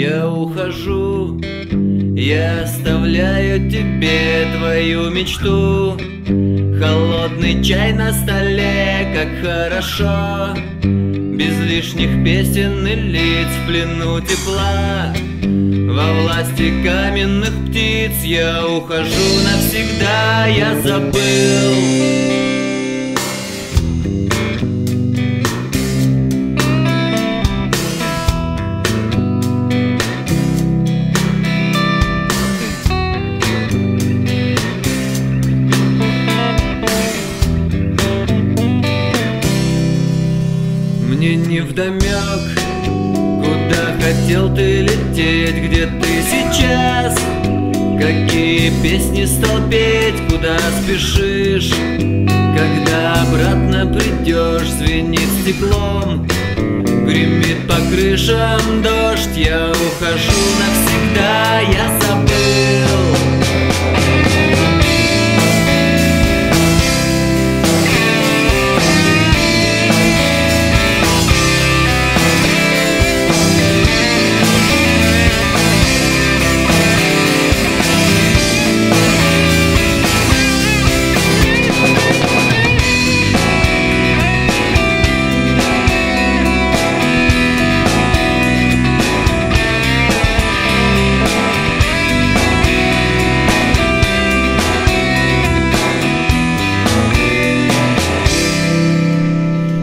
я ухожу, я оставляю тебе твою мечту. Холодный чай на столе, как хорошо, без лишних песен и лиц в плену тепла. Во власти каменных птиц я ухожу навсегда, я забыл. Мне не вдомек, куда хотел ты лететь, где ты сейчас? Какие песни стал петь, куда спешишь? Когда обратно придешь, звенит стеклом Гремит по крышам дождь, я ухожу навсегда, я забыл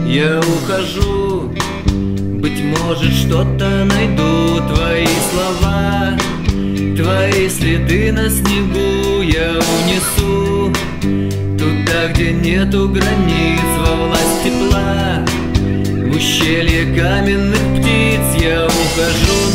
Я ухожу, быть может что-то найду. Твои слова, твои следы на снегу Я унесу. Туда, где нету границ Во власть тепла, в ущелье каменных птиц Я ухожу